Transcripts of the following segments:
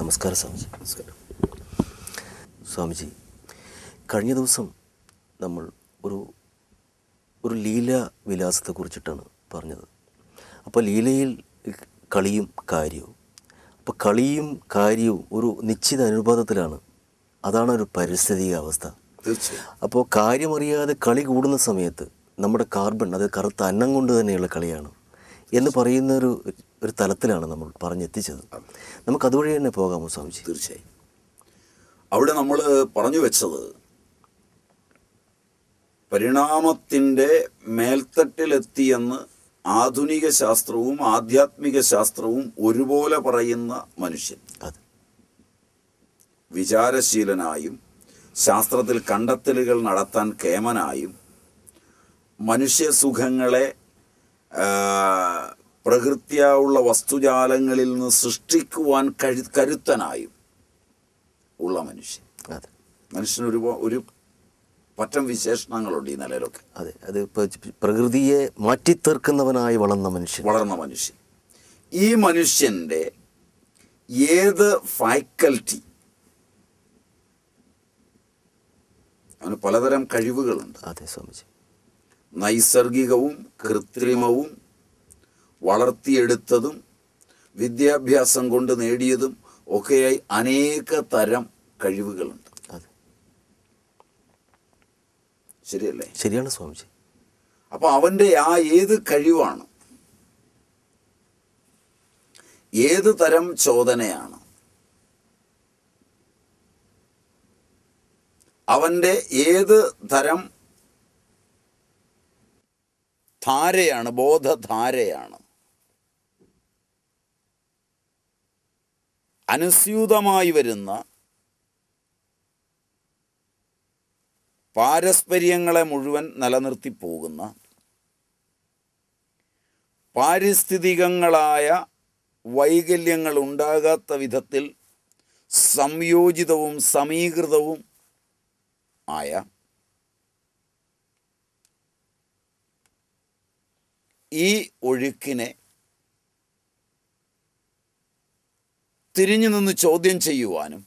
നമസ്കാരം സ്വാമിജി. നമസ്കാരം. സ്വാമിജി കഴിഞ്ഞ ദിവസം നമ്മൾ ഒരു ഒരു ലീല വിലാസത്തെക്കുറിച്ചിട്ടാണ് പറഞ്ഞത്. അപ്പോൾ ലീലയിൽ കളിയും കാര്യവും. അപ്പോൾ കളിയും കാര്യവും ഒരു നിശ്ചിത അനുപാതത്തിലാണ്. അതാണ് ഒരു പരിസ്ഥിതിക അവസ്ഥ. അപ്പോൾ കാര്യമറിയാതെ കളി കൂടുന്ന സമയത്ത് നമ്മുടെ കാർബൺ അത് കറുത്ത അന്നം കൊണ്ട് തന്നെയുള്ള കളിയാണ് എന്ന് പറയുന്ന ഒരു ഒരു തലത്തിലാണ് നമ്മൾ പറഞ്ഞെത്തിച്ചത്. നമുക്ക് അതുവഴി തന്നെ പോകാമോ സ്വാമിജി? തീർച്ചയായും. അവിടെ നമ്മൾ പറഞ്ഞു വെച്ചത് പരിണാമത്തിന്റെ മേൽത്തട്ടിലെത്തിയെന്ന് ആധുനിക ശാസ്ത്രവും ആധ്യാത്മിക ശാസ്ത്രവും ഒരുപോലെ പറയുന്ന മനുഷ്യൻ. അതെ. വിചാരശീലനായും ശാസ്ത്രത്തിൽ കണ്ടെത്തലുകൾ നടത്താൻ കേമനായും മനുഷ്യസുഖങ്ങളെ ആ, വസ്തുജാലങ്ങളിൽ നിന്ന് സൃഷ്ടിക്കുവാൻ കഴി കരുത്തനായും ഉള്ള മനുഷ്യൻ. അതെ. മനുഷ്യന് ഒരു ഒരു പറ്റം വിശേഷണങ്ങളുണ്ട് ഈ നിലയിലൊക്കെ. അതെ. അത് പ്രകൃതിയെ മാറ്റിത്തീർക്കുന്നവനായി വളർന്ന മനുഷ്യൻ. വളർന്ന മനുഷ്യൻ. ഈ മനുഷ്യന്റെ ഏത് ഫാക്കൽറ്റി അവന് പലതരം കഴിവുകളുണ്ട്. അതെ സ്വാമിജി. നൈസർഗികവും കൃത്രിമവും വളർത്തിയെടുത്തതും വിദ്യാഭ്യാസം കൊണ്ട് നേടിയതും ഒക്കെയായി അനേക തരം കഴിവുകളുണ്ട്. ശരിയല്ലേ? ശരിയാണ് സ്വാമിജി. അപ്പൊ അവന്റെ ആ ഏത് കഴിവാണ്? ഏത് തരം ചോദനയാണ്? അവന്റെ ഏത് തരം ധാരയാണ്? ബോധധാരയാണ്? അനുസ്യൂതമായി വരുന്ന പാരസ്പര്യങ്ങളെ മുഴുവൻ നിലനിർത്തി പോകുന്ന പാരിസ്ഥിതികങ്ങളായ വൈകല്യങ്ങൾ ഉണ്ടാകാത്ത വിധത്തിൽ സംയോജിതവും സമീകൃതവും ആയ ഈ ഒഴുക്കിനെ തിരിഞ്ഞു നിന്ന് ചോദ്യം ചെയ്യുവാനും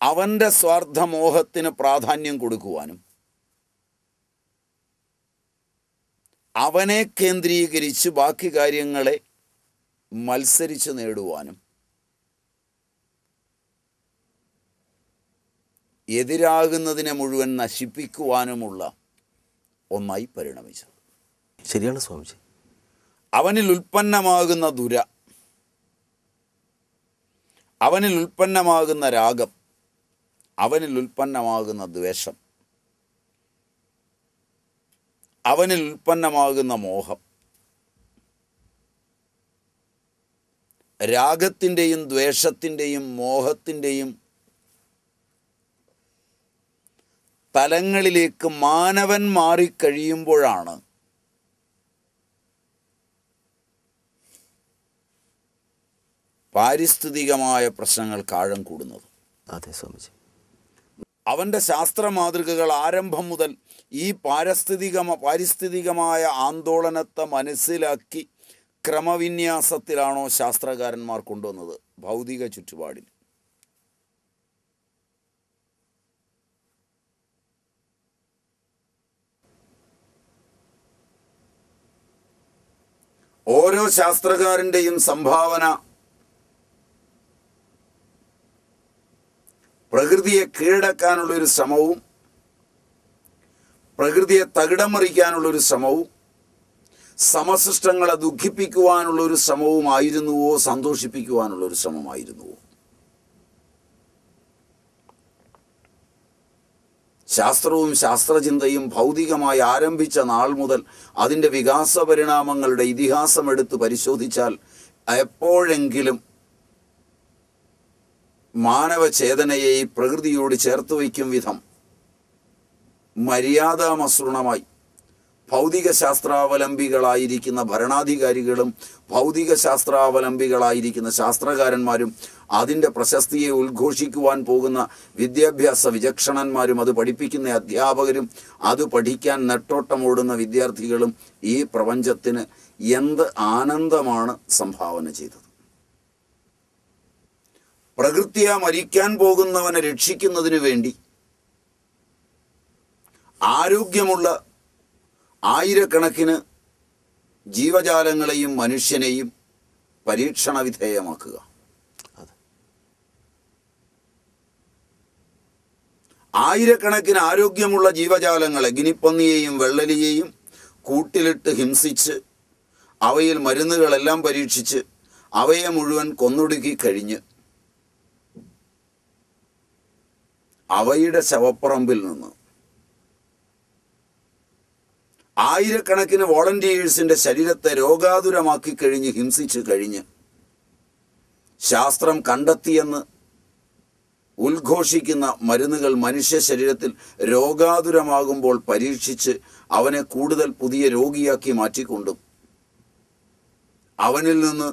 അവന്റെ സ്വാർത്ഥമോഹത്തിന് പ്രാധാന്യം കൊടുക്കുവാനും അവനെ കേന്ദ്രീകരിച്ച് ബാക്കി കാര്യങ്ങളെ മത്സരിച്ച് നേടുവാനും എതിരാകുന്നതിനെ മുഴുവൻ നശിപ്പിക്കുവാനുമുള്ള ഒന്നായി പരിണമിച്ചത് ശരിയാണ് സ്വാമിജി. അവനിൽ ഉൽപ്പന്നമാകുന്ന ദുര അവനിൽ ഉൽപ്പന്നമാകുന്ന രാഗം അവനിൽ ഉൽപ്പന്നമാകുന്ന ദ്വേഷം അവനിൽ ഉൽപ്പന്നമാകുന്ന മോഹം. രാഗത്തിന്റെയും ദ്വേഷത്തിന്റെയും മോഹത്തിന്റെയും തലങ്ങളിലേക്ക് മാനവൻ മാറിക്കഴിയുമ്പോഴാണ് പാരിസ്ഥിതികമായ പ്രശ്നങ്ങൾ ആഴം കൂടുന്നത്. അതെ സ്വാമിജി. അവന്റെ ശാസ്ത്ര മാതൃകകൾ ആരംഭം മുതൽ ഈ പാരിസ്ഥിതികമ പാരിസ്ഥിതികമായ ആന്തോളനത്തെ മനസ്സിലാക്കി ക്രമവിന്യാസത്തിലാണോ ശാസ്ത്രകാരന്മാർ കൊണ്ടുവന്നത് ഭൗതിക ചുറ്റുപാടിൽ ഓരോ ശാസ്ത്രകാരന്റെയും സംഭാവന പ്രകൃതിയെ കീഴടക്കാനുള്ളൊരു ശ്രമവും പ്രകൃതിയെ തകിടം മറിക്കാനുള്ളൊരു ശ്രമവും സമസൃഷ്ടങ്ങളെ ദുഃഖിപ്പിക്കുവാനുള്ളൊരു ശ്രമവുമായിരുന്നുവോ സന്തോഷിപ്പിക്കുവാനുള്ളൊരു ശ്രമമായിരുന്നുവോ? ശാസ്ത്രവും ശാസ്ത്രചിന്തയും ഭൗതികമായി ആരംഭിച്ച നാൾ മുതൽ അതിന്റെ വികാസ പരിണാമങ്ങളുടെ ഇതിഹാസം എടുത്ത് പരിശോധിച്ചാൽ എപ്പോഴെങ്കിലും മാനവചേതനയെ പ്രകൃതിയോട് ചേർത്ത് വയ്ക്കും വിധം മര്യാദാമസൃണമായി ഭൗതിക ശാസ്ത്രാവലംബികളായിരിക്കുന്ന ഭരണാധികാരികളും ഭൗതിക ശാസ്ത്രാവലംബികളായിരിക്കുന്ന ശാസ്ത്രകാരന്മാരും അതിന്റെ പ്രശസ്തിയെ ഉദ്ഘോഷിക്കുവാൻ പോകുന്ന വിദ്യാഭ്യാസ വിചക്ഷണന്മാരും അത് പഠിപ്പിക്കുന്ന അധ്യാപകരും അത് പഠിക്കാൻ നെട്ടോട്ടമോടുന്ന വിദ്യാർത്ഥികളും ഈ പ്രപഞ്ചത്തിന് എന്ത് ആനന്ദമാണ് സംഭാവന ചെയ്തത്. പ്രകൃതിയാ മരിക്കാൻ പോകുന്നവനെ രക്ഷിക്കുന്നതിന് വേണ്ടി ആരോഗ്യമുള്ള ആയിരക്കണക്കിന് ജീവജാലങ്ങളെയും മനുഷ്യനെയും പരീക്ഷണ വിധേയമാക്കുക ആയിരക്കണക്കിന് ആരോഗ്യമുള്ള ജീവജാലങ്ങളെ ഗിനിപ്പന്നിയെയും വെള്ളലിയെയും കൂട്ടിലിട്ട് ഹിംസിച്ച് അവയിൽ മരുന്നുകളെല്ലാം പരീക്ഷിച്ച് അവയെ മുഴുവൻ കൊന്നൊടുക്കി കഴിഞ്ഞ് അവയുടെ ശവപ്പറമ്പിൽ നിന്ന്. ആയിരക്കണക്കിന് വോളണ്ടിയേഴ്സിന്റെ ശരീരത്തെ രോഗാതുരമാക്കി കഴിഞ്ഞ് ഹിംസിച്ച് കഴിഞ്ഞ് ശാസ്ത്രം കണ്ടെത്തിയെന്ന് ഉദ്ഘോഷിക്കുന്ന മരുന്നുകൾ മനുഷ്യ ശരീരത്തിൽ രോഗാതുരമാകുമ്പോൾ പരീക്ഷിച്ച് അവനെ കൂടുതൽ പുതിയ രോഗിയാക്കി മാറ്റിക്കൊണ്ടും അവനിൽ നിന്ന്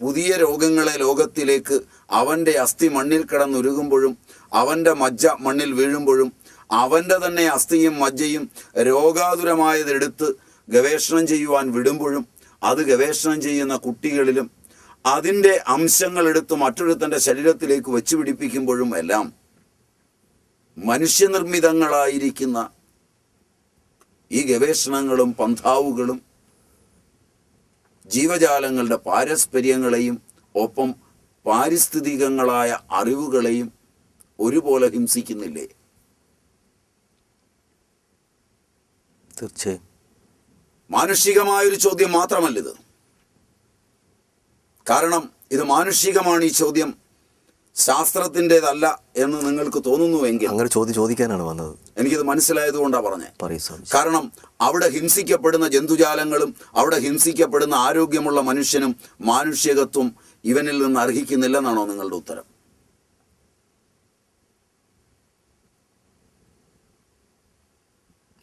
പുതിയ രോഗങ്ങളെ ലോകത്തിലേക്ക് അവന്റെ അസ്ഥി മണ്ണിൽ കിടന്നുരുകുമ്പോഴും അവന്റെ മജ്ജ മണ്ണിൽ വീഴുമ്പോഴും അവന്റെ തന്നെ അസ്ഥിയും മജ്ജയും രോഗാതുരമായതെടുത്ത് ഗവേഷണം ചെയ്യുവാൻ വിടുമ്പോഴും അത് ഗവേഷണം ചെയ്യുന്ന കുട്ടികളിലും അതിന്റെ അംശങ്ങൾ എടുത്ത് മറ്റൊരുത്തന്റെ ശരീരത്തിലേക്ക് വെച്ച് പിടിപ്പിക്കുമ്പോഴും എല്ലാം മനുഷ്യനിർമ്മിതങ്ങളായിരിക്കുന്ന ഈ ഗവേഷണങ്ങളും പന്ഥാവുകളും ജീവജാലങ്ങളുടെ പാരസ്പര്യങ്ങളെയും ഒപ്പം പാരിസ്ഥിതികങ്ങളായ അറിവുകളെയും ഒരുപോലെ ഹിംസിക്കുന്നില്ലേ? തീർച്ചയായും. മാനുഷികമായൊരു ചോദ്യം മാത്രമല്ലിത്. കാരണം ഇത് മാനുഷികമാണ് ഈ ചോദ്യം ശാസ്ത്രത്തിന്റെതല്ല എന്ന് നിങ്ങൾക്ക് തോന്നുന്നുവെങ്കിൽ അങ്ങനെ ചോദ്യം ചോദിക്കാനാണ് വന്നത്. എനിക്കിത് മനസ്സിലായതുകൊണ്ടാണ് പറഞ്ഞത് പറയൂ സ്വാമിജി കാരണം അവിടെ ഹിംസിക്കപ്പെടുന്ന ജന്തുജാലങ്ങളും അവിടെ ഹിംസിക്കപ്പെടുന്ന ആരോഗ്യമുള്ള മനുഷ്യനും മാനുഷികത്വം ഇവനിൽ നിന്ന് അർഹിക്കുന്നില്ലെന്നാണോ നിങ്ങളുടെ ഉത്തരം?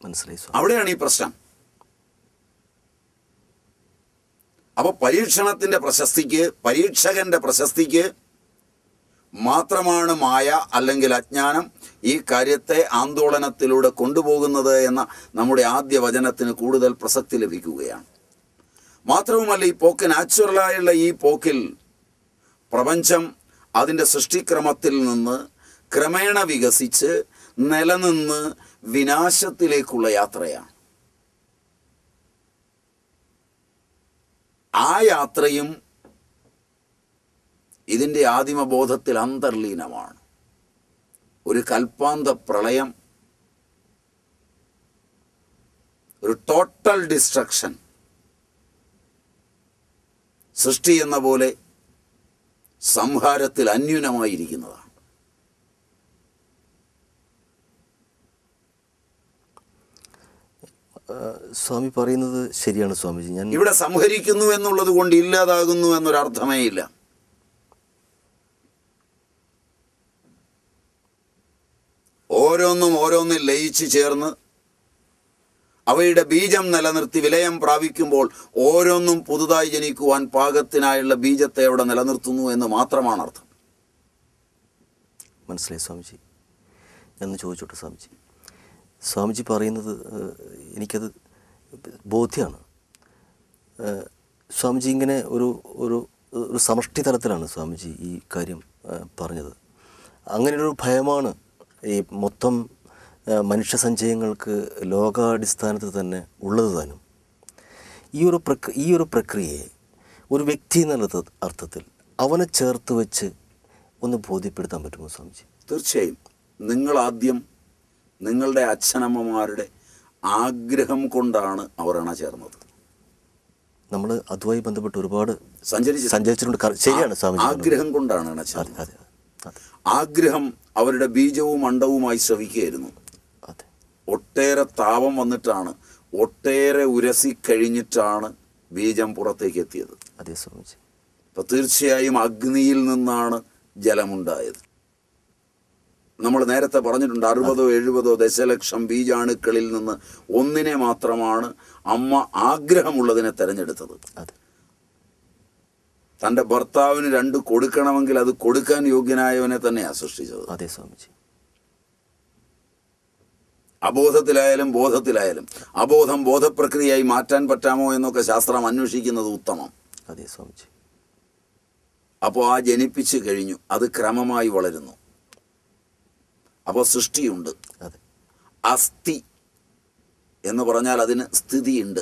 മനസ്സിലായി അവിടെയാണ് ഈ പ്രശ്നം. അപ്പൊ പരീക്ഷണത്തിന്റെ പ്രശസ്തിക്ക് പരീക്ഷകന്റെ പ്രശസ്തിക്ക് മാത്രമാണ് മായ അല്ലെങ്കിൽ അജ്ഞാനം ഈ കാര്യത്തെ ആന്തോളനത്തിലൂടെ കൊണ്ടുപോകുന്നത് എന്ന നമ്മുടെ ആദ്യ വചനത്തിന് കൂടുതൽ പ്രസക്തി ലഭിക്കുകയാണ്. മാത്രവുമല്ല ഈ പോക്ക് നാച്ചുറലായുള്ള ഈ പോക്കിൽ പ്രപഞ്ചം അതിന്റെ സൃഷ്ടിക്രമത്തിൽ നിന്ന് ക്രമേണ വികസിച്ച് നിലനിന്ന് വിനാശത്തിലേക്കുള്ള യാത്രയാണ്. ആ യാത്രയും ഇതിന്റെ ആദിമബോധത്തിൽ അന്തർലീനമാണ്. ഒരു കൽപ്പാന്ത പ്രളയം ഒരു ടോട്ടൽ ഡിസ്ട്രക്ഷൻ സൃഷ്ടി എന്ന പോലെ സംഹാരത്തിൽ അന്യൂനമായിരിക്കുന്നതാണ്. സ്വാമി പറയുന്നത് ശരിയാണ് സ്വാമിജി. ഞാൻ ഇവിടെ സംഹരിക്കുന്നു എന്നുള്ളത് കൊണ്ട് ഇല്ലാതാകുന്നു എന്നൊരർത്ഥമേ ഇല്ല. ഓരോന്നും ഓരോന്നും ലയിച്ചു ചേർന്ന് അവയുടെ ബീജം നിലനിർത്തി വിലയം പ്രാപിക്കുമ്പോൾ ഓരോന്നും പുതുതായി ജനിക്കുവാൻ പാകത്തിനായുള്ള ബീജത്തെ അവിടെ നിലനിർത്തുന്നു എന്ന് മാത്രമാണ് അർത്ഥം. മനസ്സിലായി സ്വാമിജി? എന്ന് ചോദിച്ചോട്ടെ സ്വാമിജി? സ്വാമിജി പറയുന്നത് എനിക്കത് ബോധ്യമാണ് സ്വാമിജി ഇങ്ങനെ ഒരു ഒരു ഒരു സമഷ്ടി തലത്തിലാണ് സ്വാമിജി ഈ കാര്യം പറഞ്ഞത്. അങ്ങനെയൊരു ഭയമാണ് ഈ മൊത്തം മനുഷ്യ സഞ്ചയങ്ങൾക്ക് ലോകാടിസ്ഥാനത്തിൽ തന്നെ ഉള്ളത് താനും. ഈ ഒരു പ്രക് ഈ ഒരു പ്രക്രിയയെ ഒരു വ്യക്തി എന്നുള്ള അർത്ഥ- അർത്ഥത്തിൽ അവനെ ചേർത്ത് വെച്ച് ഒന്ന് ബോധ്യപ്പെടുത്താൻ പറ്റുമോ സ്വാമിജി? തീർച്ചയായും. നിങ്ങൾ ആദ്യം നിങ്ങളുടെ അച്ഛനമ്മമാരുടെ ആഗ്രഹം കൊണ്ടാണ് അവർ അണ ചേർന്നത്. നമ്മൾ അതുമായി ബന്ധപ്പെട്ട് ഒരുപാട് സഞ്ചരിച്ചു സഞ്ചരിച്ചിട്ടുണ്ട്. ശരിയാണ് ആഗ്രഹം കൊണ്ടാണ് അണ ചേർന്നത്. ആഗ്രഹം അവരുടെ ബീജവും അണ്ടവുമായി ശ്രവിക്കുകയായിരുന്നു. ഒട്ടേറെ താപം വന്നിട്ടാണ് ഒട്ടേറെ ഉരസി കഴിഞ്ഞിട്ടാണ് ബീജം പുറത്തേക്ക് എത്തിയത് അതെ സ്വാമിജി. അപ്പൊ തീർച്ചയായും അഗ്നിയിൽ നിന്നാണ് ജലമുണ്ടായത്. നമ്മൾ നേരത്തെ പറഞ്ഞിട്ടുണ്ട് അറുപതോ എഴുപതോ ദശലക്ഷം ബീജാണുക്കളിൽ നിന്ന് ഒന്നിനെ മാത്രമാണ് അമ്മ ആഗ്രഹമുള്ളതിനെ തെരഞ്ഞെടുത്തത്. തന്റെ ഭർത്താവിന് രണ്ട് കൊടുക്കണമെങ്കിൽ അത് കൊടുക്കാൻ യോഗ്യനായവനെ തന്നെയാണ് സൃഷ്ടിച്ചത്. അതെ സ്വാമിജി. അബോധത്തിലായാലും ബോധത്തിലായാലും അബോധം ബോധപ്രക്രിയയായി മാറ്റാൻ പറ്റാമോ എന്നൊക്കെ ശാസ്ത്രം അന്വേഷിക്കുന്നത് ഉത്തമം. അതെ സ്വാമിജി. അപ്പോൾ ആ ജനിപ്പിച്ച് കഴിഞ്ഞു. അത് ക്രമമായി വളരുന്നു. അപ്പോൾ സൃഷ്ടിയുണ്ട്. അസ്ഥി എന്ന് പറഞ്ഞാൽ അതിന് സ്ഥിതിയുണ്ട്.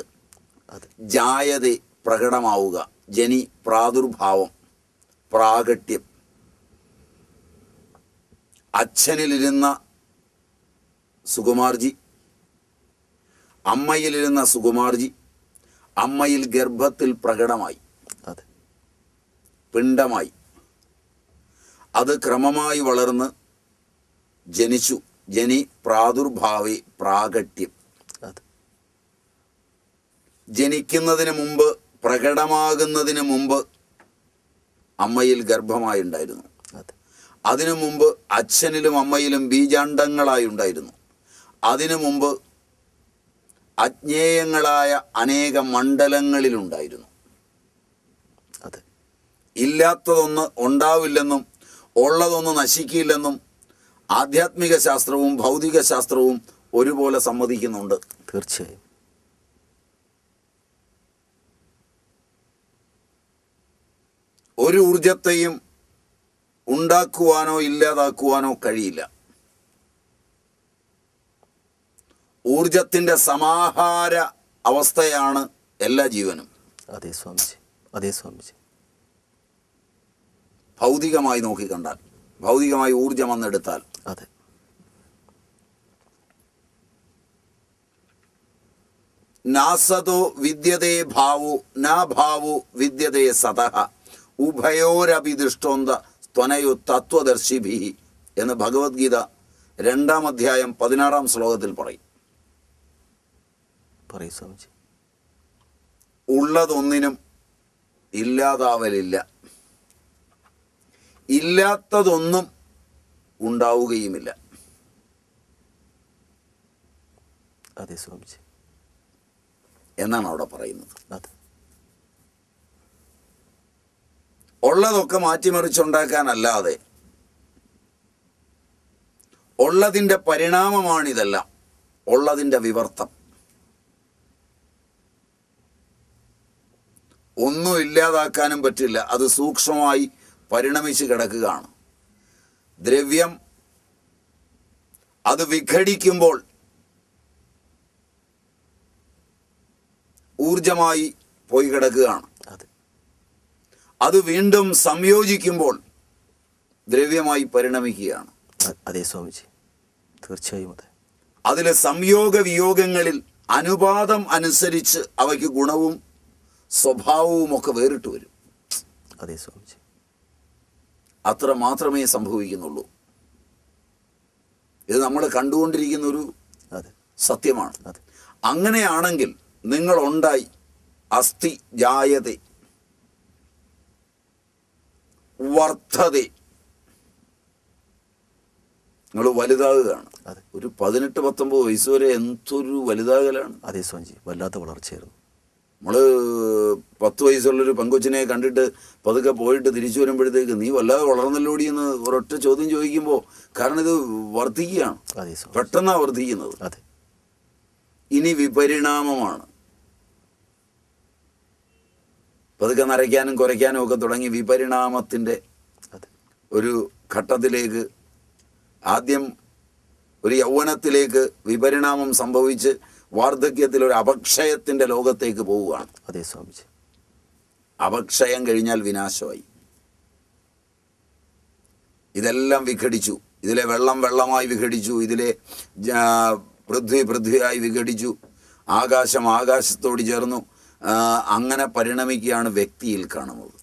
ജായത പ്രകടമാവുക ജനി പ്രാദുർഭാവം പ്രാഗട്യം. അച്ഛനിലിരുന്ന സുകുമാർജി അമ്മയിലിരുന്ന സുകുമാർജി അമ്മയിൽ ഗർഭത്തിൽ പ്രകടമായി. പിണ്ടമായി അത് ക്രമമായി വളർന്ന് ജനിച്ചു. ജനി പ്രാദുർഭാവി പ്രാഗട്യം. ജനിക്കുന്നതിന് മുമ്പ് പ്രകടമാകുന്നതിന് മുമ്പ് അമ്മയിൽ ഗർഭമായി ഉണ്ടായിരുന്നു. അതെ. അതിനു മുമ്പ് അച്ഛനിലും അമ്മയിലും ബീജാണ്ടങ്ങളായി ഉണ്ടായിരുന്നു. അതിനു മുമ്പ് അജ്ഞേയങ്ങളായ അനേക മണ്ഡലങ്ങളിലുണ്ടായിരുന്നു അതെ. ഇല്ലാത്തതൊന്ന് ഉണ്ടാവില്ലെന്നും ഉള്ളതൊന്ന് നശിക്കില്ലെന്നും ആധ്യാത്മിക ശാസ്ത്രവും ഭൗതിക ശാസ്ത്രവും ഒരുപോലെ സമ്മതിക്കുന്നുണ്ട്. തീർച്ചയായും. ഒരു ഊർജത്തെയും ഉണ്ടാക്കുവാനോ ഇല്ലാതാക്കുവാനോ കഴിയില്ല. ഊർജത്തിന്റെ സമാഹാര അവസ്ഥയാണ് എല്ലാ ജീവനും. അതെ സ്വാമിജി അതെ സ്വാമിജി. ഭൗതികമായി നോക്കിക്കണ്ടാൽ ഭൗതികമായി ഊർജം എന്നെടുത്താൽ അതെ. നാസതോ വിദ്യതേ ഭാവു നാ ഭാവു വിദ്യതേ സതഹ. ഉഭയോരപി ദൃഷ്ടോന്ത ത്വനയു തത്വദർശിഭി എന്ന് ഭഗവത്ഗീത രണ്ടാം അധ്യായം പതിനാറാം ശ്ലോകത്തിൽ പറയും. പറയൂ സ്വാമിജി. ഉള്ളതൊന്നിനും ഇല്ലാതാവലില്ല. ഇല്ലാത്തതൊന്നും ഉണ്ടാവുകയുമില്ല. അതെ സ്വാമിജി. എന്നാണ് അവിടെ പറയുന്നത്. അതെ. ഉള്ളതൊക്കെ മാറ്റിമറിച്ചുണ്ടാക്കാനല്ലാതെ ഉള്ളതിന്റെ പരിണാമമാണിതെല്ലാം. ഉള്ളതിന്റെ വിവർത്തം. ഒന്നും ഇല്ലാതാക്കാനും പറ്റില്ല. അത് സൂക്ഷ്മമായി പരിണമിച്ച് കിടക്കുകയാണ്. ദ്രവ്യം അത് വിഘടിക്കുമ്പോൾ ഊർജമായി പോയി കിടക്കുകയാണ്. അതെ. വീണ്ടും സംയോജിക്കുമ്പോൾ ദ്രവ്യമായി പരിണമിക്കുകയാണ്. അതെ സ്വാമിജി. തീർച്ചയായും അതെ. അതിലെ സംയോഗ വിയോഗങ്ങളിൽ അനുപാതം അനുസരിച്ച് അവയ്ക്ക് ഗുണവും സ്വഭാവവും ഒക്കെ വേറിട്ട് വരും. അതെ സ്വാമിജി. അത്ര മാത്രമേ സംഭവിക്കുന്നുള്ളൂ. ഇത് നമ്മൾ കണ്ടുകൊണ്ടിരിക്കുന്ന ഒരു സത്യമാണ്. അങ്ങനെയാണെങ്കിൽ നിങ്ങൾ ഉണ്ടായി അസ്ഥി ജായത. വർദ്ധത. നിങ്ങൾ വലുതാകുകയാണ്. അതെ. ഒരു പതിനെട്ട് പത്തൊമ്പത് വയസ്സ് വരെ എന്തൊരു വലുതാകലാണ്. അതെ സ്വാമിജി. വല്ലാത്ത വളർച്ചയായിരുന്നു. നമ്മൾ പത്ത് വയസ്സുള്ളൊരു പെങ്കൊച്ചിനെ കണ്ടിട്ട് പതുക്കെ പോയിട്ട് തിരിച്ചു വരുമ്പോഴത്തേക്ക് നീ വല്ലാതെ വളർന്നല്ലോടി എന്ന് ഒരൊറ്റ ചോദ്യം ചോദിക്കുമ്പോൾ കാരണം ഇത് വർദ്ധിക്കുകയാണ്. പെട്ടെന്നാണ് വർദ്ധിക്കുന്നത്. അതെ. ഇനി വിപരിണാമമാണ്. പതുക്കെ നരയ്ക്കാനും കുരയ്ക്കാനും ഒക്കെ തുടങ്ങി വിപരിണാമത്തിന്റെ ഒരു ഘട്ടത്തിലേക്ക് ആദ്യം ഒരു യൗവനത്തിലേക്ക് വിപരിണാമം സംഭവിച്ച് വാർദ്ധക്യത്തിൽ ഒരു അപക്ഷയത്തിന്റെ ലോകത്തേക്ക് പോവുകയാണ്. അതെ സ്വാമിജി. അപക്ഷയം കഴിഞ്ഞാൽ വിനാശമായി. ഇതെല്ലാം വിഘടിച്ചു. ഇതിലെ വെള്ളം വെള്ളമായി വിഘടിച്ചു. ഇതിലെ പൃഥ്വി പൃഥ്വിയായി വിഘടിച്ചു. ആകാശം ആകാശത്തോട് ചേർന്നു. അങ്ങനെ പരിണമിക്കുകയാണ് വ്യക്തിയിൽ കാണുന്നത്.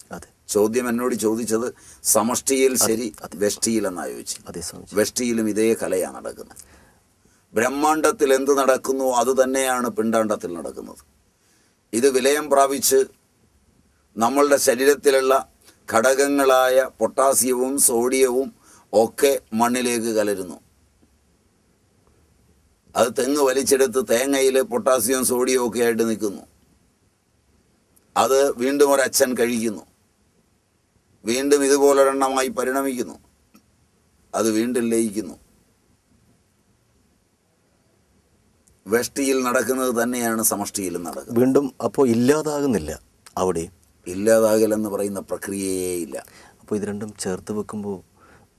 ചോദ്യം എന്നോട് ചോദിച്ചത് സമഷ്ടിയിൽ ശരി വെഷ്ടിയിൽ എന്നാ ചോദിച്ചു. വെഷ്ടിയിലും ഇതേ കലയാണ് നടക്കുന്നത്. ബ്രഹ്മാണ്ടത്തിൽ എന്ത് നടക്കുന്നു അത് തന്നെയാണ് പിണ്ടാണ്ടത്തിൽ നടക്കുന്നത്. ഇത് വിലയം പ്രാപിച്ച് നമ്മളുടെ ശരീരത്തിലുള്ള ഘടകങ്ങളായ പൊട്ടാസ്യവും സോഡിയവും ഒക്കെ മണ്ണിലേക്ക് കലരുന്നു. അത് തെങ്ങ് വലിച്ചെടുത്ത് തേങ്ങയിൽ പൊട്ടാസ്യവും സോഡിയവും ഒക്കെ ആയിട്ട് നിൽക്കുന്നു. അത് വീണ്ടും ഒരച്ഛൻ കഴിക്കുന്നു. വീണ്ടും ഇതുപോലൊരെണ്ണമായി പരിണമിക്കുന്നു. അത് വീണ്ടും ലയിക്കുന്നു. വെഷ്ടിയിൽ നടക്കുന്നത് തന്നെയാണ് സമഷ്ടിയിലും നടക്കുന്നത്. വീണ്ടും അപ്പോൾ ഇല്ലാതാകുന്നില്ല അവിടെയും ഇല്ലാതാകലെന്ന് പറയുന്ന പ്രക്രിയയേ ഇല്ല. അപ്പോൾ ഇത് രണ്ടും ചേർത്ത് വെക്കുമ്പോൾ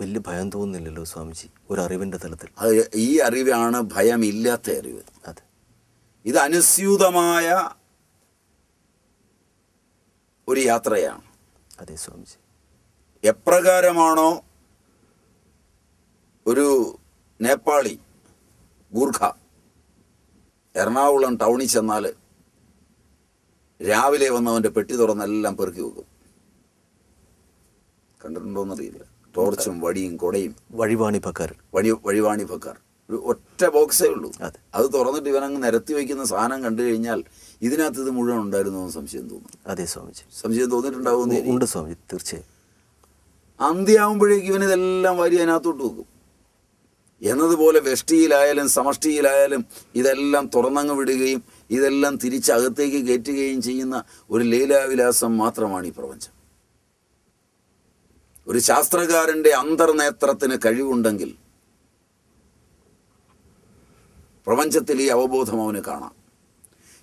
വലിയ ഭയം തോന്നുന്നില്ലല്ലോ സ്വാമിജി? ഒരു അറിവിന്റെ തലത്തിൽ. അത് ഈ അറിവാണ് ഭയമില്ലാത്ത അറിവ്. അതെ. ഇത് അനുസ്യൂതമായ ഒരു യാത്രയാണ്. അതെ സ്വാമിജി. എപ്രകാരമാണോ ഒരു നേപ്പാളി ഗൂർഖ എറണാകുളം ടൗണിൽ ചെന്നാൽ രാവിലെ വന്നവന്റെ പെട്ടി തുറന്നെല്ലാം പെറുക്കി വെക്കും. കണ്ടിട്ടുണ്ടോന്നറിയില്ല. ടോർച്ചും വടിയും കൊടയും. വഴിവാണിപ്പക്കാരൻ വഴി വഴിവാണിപ്പക്കാർ ഒരു ഒറ്റ ബോക്സേ ഉള്ളൂ. അതെ. തുറന്നിട്ട് ഇവനങ്ങ് നിരത്തി വയ്ക്കുന്ന സാധനം കണ്ടു കഴിഞ്ഞാൽ ഇതിനകത്ത് ഇത് മുഴുവൻ ഉണ്ടായിരുന്നു എന്ന് സംശയം തോന്നും. അതെ സ്വാമിജി. സംശയം തോന്നിയിട്ടുണ്ടാവുമെന്ന് ഉണ്ട് സ്വാമിജി തീർച്ചയായും. അന്ത്യാവുമ്പോഴേക്കും ഇവൻ ഇതെല്ലാം വാരി അതിനകത്തോട്ട് വെക്കും. എന്നതുപോലെ വെഷ്ടിയിലായാലും സമഷ്ടിയിലായാലും ഇതെല്ലാം തുറന്നങ്ങ് വിടുകയും ഇതെല്ലാം തിരിച്ചകത്തേക്ക് കയറ്റുകയും ചെയ്യുന്ന ഒരു ലീലാവിലാസം മാത്രമാണ് ഈ പ്രപഞ്ചം. ഒരു ശാസ്ത്രകാരന്റെ അന്തർനേത്രത്തിന് കഴിവുണ്ടെങ്കിൽ പ്രപഞ്ചത്തിൽ ഈ അവബോധം അവന് കാണാം.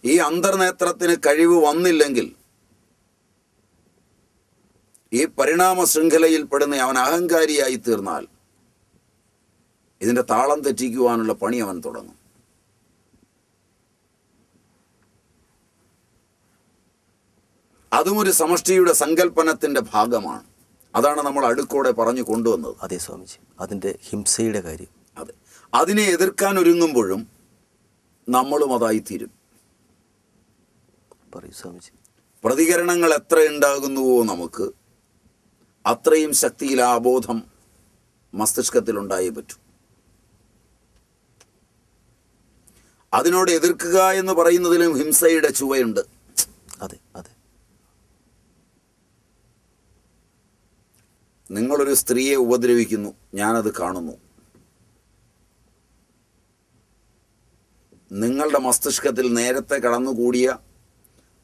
ഈ അന്തർനേത്രത്തിന് കഴിവ് വന്നില്ലെങ്കിൽ ഈ പരിണാമ ശൃംഖലയിൽപ്പെടുന്ന അവൻ അഹങ്കാരിയായി തീർന്നാൽ ഇതിന്റെ താളം തെറ്റിക്കുവാനുള്ള പണി അവൻ തുടങ്ങും. അതും ഒരു സമഷ്ടിയുടെ സങ്കല്പനത്തിന്റെ ഭാഗമാണ്. അതാണ് നമ്മൾ അടുക്കോടെ പറഞ്ഞു കൊണ്ടുവന്നത്. അതെ സ്വാമിജി. അതിന്റെ ഹിംസയുടെ കാര്യം. അതെ. അതിനെ എതിർക്കാൻ ഒരുങ്ങുമ്പോഴും നമ്മളും അതായി തീരും. പറയൂ സ്വാമിജി. പ്രതികരണങ്ങൾ എത്ര ഉണ്ടാകുന്നുവോ നമുക്ക് അത്രയും ശക്തിയിൽ ആ ബോധം മസ്തിഷ്കത്തിലുണ്ടായേ പറ്റൂ. അതിനോട് എതിർക്കുക എന്ന് പറയുന്നതിലും ഹിംസയുടെ ചുവയുണ്ട്. അതെ അതെ. നിങ്ങളൊരു സ്ത്രീയെ ഉപദ്രവിക്കുന്നു. ഞാനത് കാണുന്നു. നിങ്ങളുടെ മസ്തിഷ്കത്തിൽ നേരത്തെ കടന്നുകൂടിയ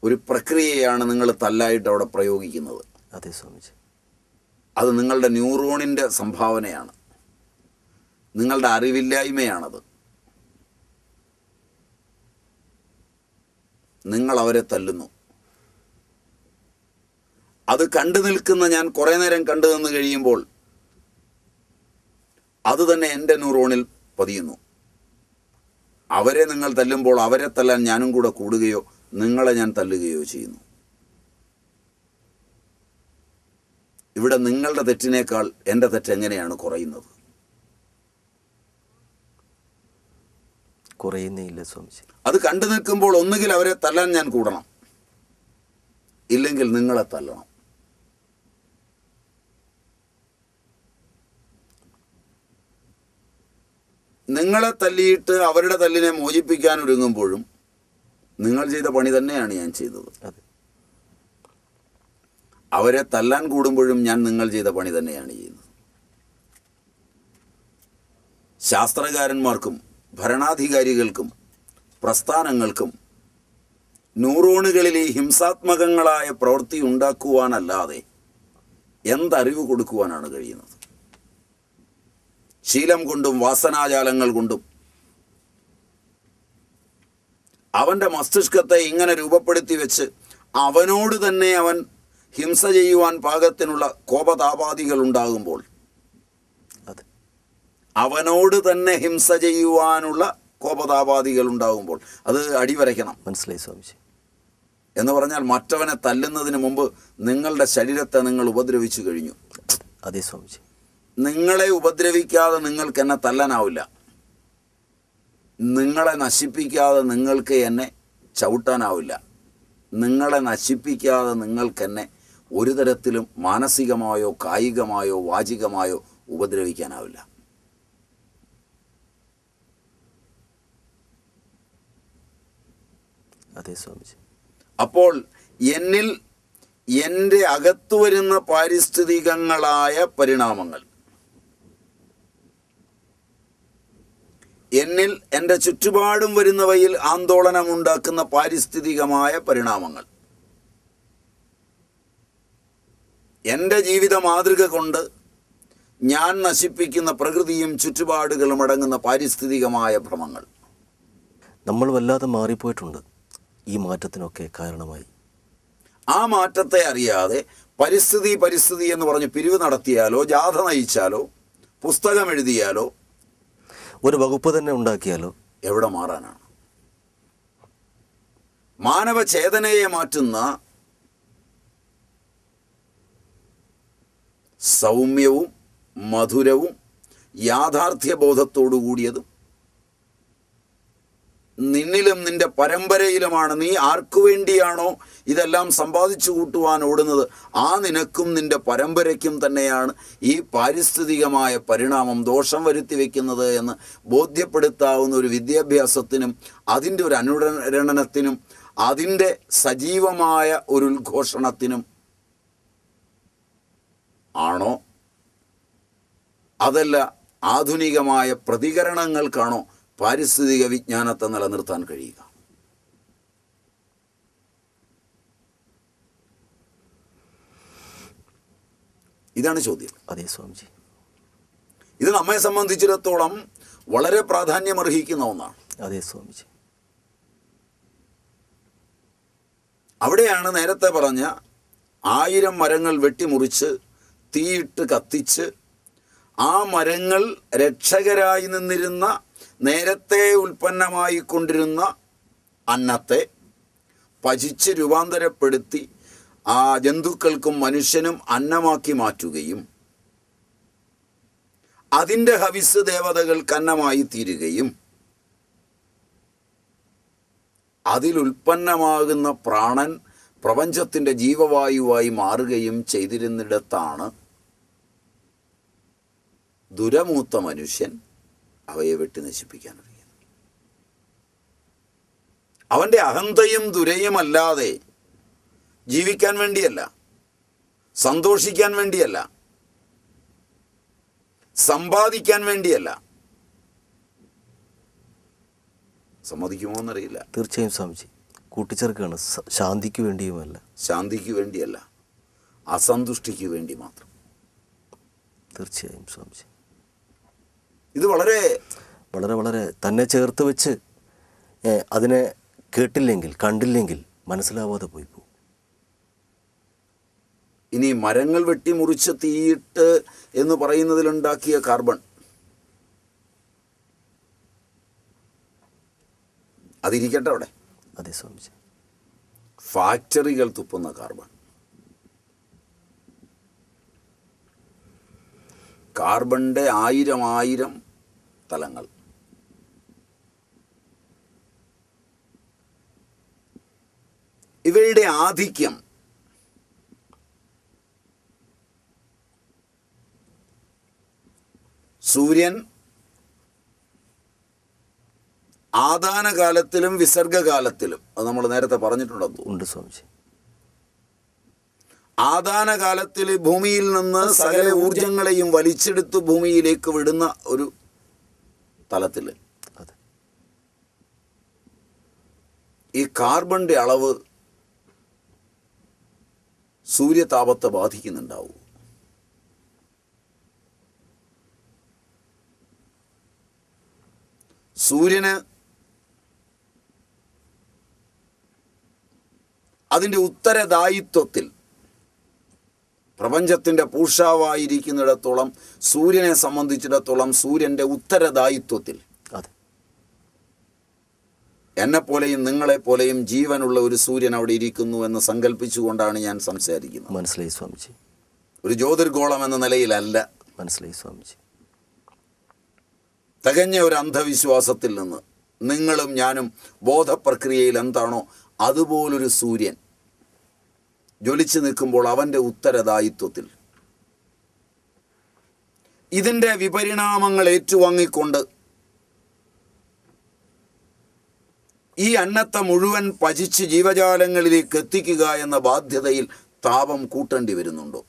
ഒരു പ്രക്രിയയാണ് നിങ്ങൾ തല്ലായിട്ട് അവിടെ പ്രയോഗിക്കുന്നത്. അതെ സ്വാമിജി. അത് നിങ്ങളുടെ ന്യൂറോണിന്റെ സംഭാവനയാണ്. നിങ്ങളുടെ അറിവില്ലായ്മയാണത്. നിങ്ങൾ അവരെ തല്ലുന്നു. അത് കണ്ടു നിൽക്കുന്ന ഞാൻ കുറേ നേരം കണ്ടു നിന്ന് കഴിയുമ്പോൾ അത് തന്നെ എന്റെ ന്യൂറോണിൽ പതിയുന്നു. അവരെ നിങ്ങൾ തല്ലുമ്പോൾ അവരെ തല്ലാൻ ഞാനും കൂടെ കൂടുകയോ നിങ്ങളെ ഞാൻ തല്ലുകയോ ചെയ്യുന്നു. ഇവിടെ നിങ്ങളുടെ തെറ്റിനേക്കാൾ എന്റെ തെറ്റ് എങ്ങനെയാണ് കുറയുന്നത്? കുറയുന്നില്ല സ്വാമിജി അത് കണ്ടു നിൽക്കുമ്പോൾ ഒന്നുകിൽ അവരെ തല്ലാൻ ഞാൻ കൂടണം ഇല്ലെങ്കിൽ നിങ്ങളെ തല്ലണം. നിങ്ങളെ തല്ലിയിട്ട് അവരുടെ തല്ലിനെ മോചിപ്പിക്കാൻ ഒരുങ്ങുമ്പോഴും നിങ്ങൾ ചെയ്ത പണി തന്നെയാണ് ഞാൻ ചെയ്തത്. അവരെ തല്ലാൻ കൂടുമ്പോഴും ഞാൻ നിങ്ങൾ ചെയ്ത പണി തന്നെയാണ് ചെയ്യുന്നത്. ശാസ്ത്രകാരന്മാർക്കും ഭരണാധികാരികൾക്കും പ്രസ്ഥാനങ്ങൾക്കും ന്യൂറോണുകളിലെ ഹിംസാത്മകങ്ങളായ പ്രവൃത്തി ഉണ്ടാക്കുവാനല്ലാതെ എന്തറിവ് കൊടുക്കുവാനാണ് കഴിയുന്നത്? ശീലം കൊണ്ടും വാസനാജാലങ്ങൾ കൊണ്ടും. അവന്റെ മസ്തിഷ്കത്തെ ഇങ്ങനെ രൂപപ്പെടുത്തി വെച്ച് അവനോട് തന്നെ അവൻ ഹിംസ ചെയ്യുവാൻ പാകത്തിനുള്ള കോപതാപാദികൾ ഉണ്ടാകുമ്പോൾ അതെ അവനോട് തന്നെ ഹിംസ ചെയ്യുവാനുള്ള കോപതാപാദികൾ ഉണ്ടാകുമ്പോൾ അത് അടിവരയ്ക്കണം. മനസ്സിലായി സ്വാമിജി. എന്ന് പറഞ്ഞാൽ മറ്റവനെ തല്ലുന്നതിന് മുമ്പ് നിങ്ങളുടെ ശരീരത്തെ നിങ്ങൾ ഉപദ്രവിച്ചു കഴിഞ്ഞു. അതെ സ്വാമിജി. നിങ്ങളെ ഉപദ്രവിക്കാതെ നിങ്ങൾക്ക് എന്നെ തല്ലാനാവില്ല. നിങ്ങളെ നശിപ്പിക്കാതെ നിങ്ങൾക്ക് എന്നെ ചവിട്ടാനാവില്ല. നിങ്ങളെ നശിപ്പിക്കാതെ നിങ്ങൾക്ക് എന്നെ ഒരു തരത്തിലും മാനസികമായോ കായികമായോ വാചികമായോ ഉപദ്രവിക്കാനാവില്ല. അതെ സ്വാമിജി. അപ്പോൾ എന്നിൽ എന്റെ അകത്തു വരുന്ന പാരിസ്ഥിതികങ്ങളായ പരിണാമങ്ങൾ എന്നിൽ എന്റെ ചുറ്റുപാടും വരുന്നവയിൽ ആന്തോളനമുണ്ടാക്കുന്ന പാരിസ്ഥിതികമായ പരിണാമങ്ങൾ. എന്റെ ജീവിത മാതൃക കൊണ്ട് ഞാൻ നശിപ്പിക്കുന്ന പ്രകൃതിയും ചുറ്റുപാടുകളും അടങ്ങുന്ന പാരിസ്ഥിതികമായ ഭ്രമങ്ങൾ. നമ്മൾ വല്ലാതെ മാറിപ്പോയിട്ടുണ്ട്. ഈ മാറ്റത്തിനൊക്കെ കാരണമായി. ആ മാറ്റത്തെ അറിയാതെ പരിസ്ഥിതി പരിസ്ഥിതി എന്ന് പറഞ്ഞ് പിരിവ് നടത്തിയാലോ ജാഥ നയിച്ചാലോ പുസ്തകം എഴുതിയാലോ ഒരു വകുപ്പ് തന്നെ ഉണ്ടാക്കിയാലോ? എവിടെ മാറാനാണ്? മാനവ ചേതനയെ മാറ്റുന്ന സൗമ്യവും മധുരവും യാഥാർത്ഥ്യബോധത്തോടു കൂടിയതും നിന്നിലും നിന്റെ പരമ്പരയിലുമാണ്. നീ ആർക്കു വേണ്ടിയാണോ ഇതെല്ലാം സമ്പാദിച്ചു കൂട്ടുവാൻ ഓടുന്നത്? ആ നിനക്കും നിന്റെ പരമ്പരയ്ക്കും തന്നെയാണ് ഈ പാരിസ്ഥിതികമായ പരിണാമം ദോഷം വരുത്തി വയ്ക്കുന്നത് എന്ന് ബോധ്യപ്പെടുത്താവുന്ന ഒരു വിദ്യാഭ്യാസത്തിനും അതിന്റെ ഒരു അനുരണനത്തിനും അതിന്റെ സജീവമായ ഒരു ഉദ്ഘോഷണത്തിനും ആണോ? അതല്ല ആധുനികമായ പ്രതികരണങ്ങൾക്കാണോ പാരിസ്ഥിതിക വിജ്ഞാനത്തെ നിലനിർത്താൻ കഴിയുക. ഇതാണ് ചോദ്യം. അതേ സ്വാമിജി. ഇത് നമ്മെ സംബന്ധിച്ചിടത്തോളം വളരെ പ്രാധാന്യം പ്രാധാന്യമർഹിക്കുന്ന ഒന്നാണ്. അതേ സ്വാമിജി. അവിടെയാണ് നേരത്തെ പറഞ്ഞ ആയിരം മരങ്ങൾ വെട്ടിമുറിച്ച് തീയിട്ട് കത്തിച്ച് ആ മരങ്ങൾ രക്ഷകരായി നിന്നിരുന്ന നേരത്തെ ഉൽപ്പന്നമായി കൊണ്ടിരുന്ന അന്നത്തെ പചിച്ച് രൂപാന്തരപ്പെടുത്തി ആ ജന്തുക്കൾക്കും മനുഷ്യനും അന്നമാക്കി മാറ്റുകയും അതിന്റെ ഹവിസ് ദേവതകൾക്ക് അന്നമായി തീരുകയും അതിലുൽപ്പന്നമാകുന്ന പ്രാണൻ പ്രപഞ്ചത്തിന്റെ ജീവവായുവായി മാറുകയും ചെയ്തിരുന്നിടത്താണ് ദുരമൂത്ത മനുഷ്യൻ അവയെ വെട്ടി നശിപ്പിക്കാൻ അറിയുന്നു അവന്റെ അഹന്തയും ദുരയുമല്ലാതെ ജീവിക്കാൻ വേണ്ടിയല്ല സന്തോഷിക്കാൻ വേണ്ടിയല്ല സമ്പാദിക്കാൻ വേണ്ടിയല്ല. സമ്മതിക്കുമോ എന്നറിയില്ല തീർച്ചയായും സ്വാമിജി. കൂട്ടിച്ചേർക്കാണ് ശാന്തിക്ക് വേണ്ടിയുമല്ല. ശാന്തിക്ക് വേണ്ടിയല്ല അസന്തുഷ്ടിക്ക് വേണ്ടി മാത്രം. തീർച്ചയായും സ്വാമിജി. ഇത് വളരെ വളരെ വളരെ തന്നെ ചേർത്ത് വെച്ച് അതിനെ കേട്ടില്ലെങ്കിൽ കണ്ടില്ലെങ്കിൽ മനസ്സിലാവാതെ പോയി പോകും. ഇനി മരങ്ങൾ വെട്ടി മുറിച്ച് തീയിട്ട് എന്ന് പറയുന്നതിലുണ്ടാക്കിയ കാർബൺ. അതിരിക്കട്ടെ അവിടെ. അതേ സ്വാമിജി. ഫാക്ടറികൾ തുപ്പുന്ന കാർബൺ. കാർബണിന്റെ ആയിരം ആയിരം തലങ്ങൾ. ഇവയുടെ ആധിക്യം സൂര്യൻ ആദാനകാലത്തിലും വിസർഗകാലത്തിലും അത് നമ്മൾ നേരത്തെ പറഞ്ഞിട്ടുണ്ടോ? ഉണ്ട് സ്വാമിജി. ആദാനകാലത്തിൽ ഭൂമിയിൽ നിന്ന് സകല ഊർജങ്ങളെയും വലിച്ചെടുത്ത് ഭൂമിയിലേക്ക് വിടുന്ന ഒരു തലത്തിൽ. ഈ കാർബണിന്റെ അളവ് സൂര്യതാപത്തെ ബാധിക്കുന്നുണ്ടാവും. സൂര്യന് അതിന്റെ ഉത്തരദായിത്വത്തിൽ പ്രപഞ്ചത്തിന്റെ പൂഷാവായിരിക്കുന്നിടത്തോളം സൂര്യനെ സംബന്ധിച്ചിടത്തോളം സൂര്യന്റെ ഉത്തരദായിത്വത്തിൽ. എന്നെപ്പോലെയും നിങ്ങളെപ്പോലെയും ജീവനുള്ള ഒരു സൂര്യൻ അവിടെ ഇരിക്കുന്നു എന്ന് സങ്കല്പിച്ചുകൊണ്ടാണ് ഞാൻ സംസാരിക്കുന്നത്. മനസ്സിലായി സ്വാമിജി. ഒരു ജ്യോതിർഗോളം എന്ന നിലയിലല്ല. മനസ്സിലായി സ്വാമിജി. തികഞ്ഞ ഒരു അന്ധവിശ്വാസത്തിൽ നിന്ന് നിങ്ങളും ഞാനും ബോധപ്രക്രിയയിൽ എന്താണോ അതുപോലൊരു സൂര്യൻ ജ്വലിച്ചു നിൽക്കുമ്പോൾ അവന്റെ ഉത്തരദായിത്വത്തിൽ. ഇതിന്റെ വിപരിണാമങ്ങൾ ഏറ്റുവാങ്ങിക്കൊണ്ട് ഈ അന്നത്തെ മുഴുവൻ പചിച്ച് ജീവജാലങ്ങളിലേക്ക് എത്തിക്കുക എന്ന ബാധ്യതയിൽ താപം കൂട്ടേണ്ടി വരുന്നുണ്ടോ?